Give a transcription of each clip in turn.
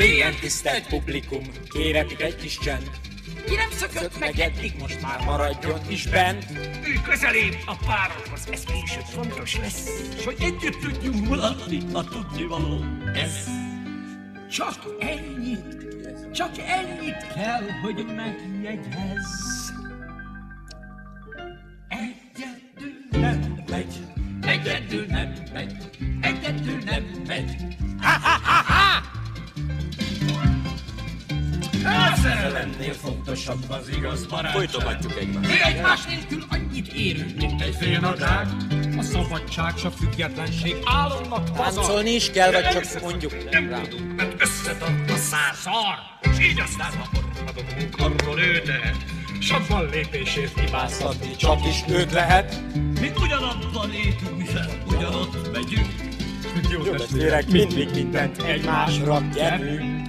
Milyen tisztelt publikum, kéretik egy kis csend. Ki nem szökött meg eddig, most már maradjon is bent. Ülj közelébb a párokhoz, ez később fontos lesz. S hogy együtt tudjunk mulatni a tudnivaló. Ez csak ennyit, csak ennyit kell, hogy megjegyezz. A szerelemnél fontosabb az igaz barátság. Folytogatjuk egymást. Mi egymás nélkül annyit érünk, mint egy félnadrág. A szabadság, s a függetlenség álomnak pazar. Táncolni is kell, vagy csak mondjuk Nem rá. tudunk, mert összetart a száz szar. S így aztán ha adunk arról ő tehet. S abban lépésért hibáztatni Csak is őt lehet. Mi ugyanabban lépünk fel, ugyanott megyünk. Jó Testvérek mindig mindent egymásra gyerünk.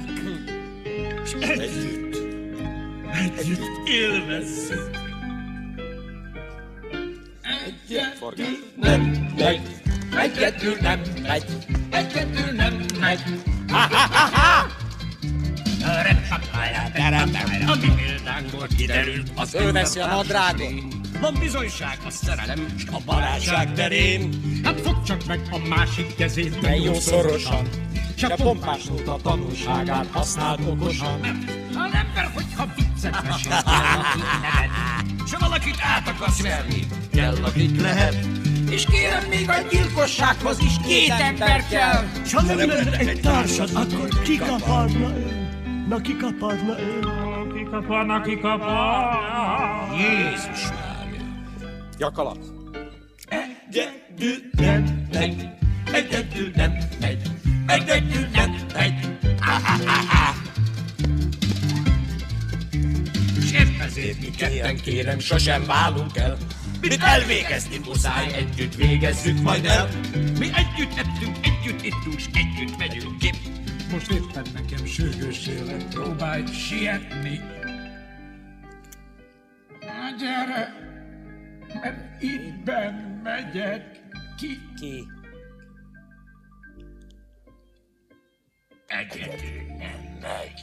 És együtt, együtt élvezzük. Forgás. Nem Megy, Egyedül nem megy. Egyedül nem megy. A mi példánkból kiderült az Ő veszi a nadrágot. Van bizonyság a szerelem és a barátság terén. Hát fogd csak meg a másik kezét, De jó szorosan. Se pompás a tanulságát használd okosan. Ember, hogyha Se valakit át akarsz verni, kell, akit lehet. És kérem még a gyilkossághoz is két ember kell. S ha nem lenne egy társad, akkor kikapadna ő. Na kikapadna ő. Kikapadna, kikapadna. Jézus Gyakalat. Egyedül nem megy, egyedül nem megy, egyedül nem ezért mi ketten kérem, sosem válunk el. Mit elvégezni muszáj, együtt végezzük majd el. Mi együtt ettünk, együtt ittunk, s együtt megyünk ki. Most éppen nekem sürgőssé lett, próbálj sietni. Na gyere, mert itt benn megyek ki. Ki? Egyedül nem megy.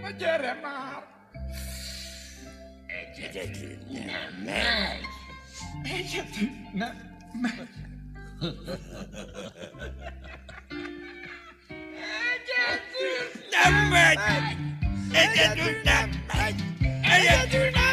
Na gyere már! Egyedül nem megy. Egyedül nem megy. Egyedül nem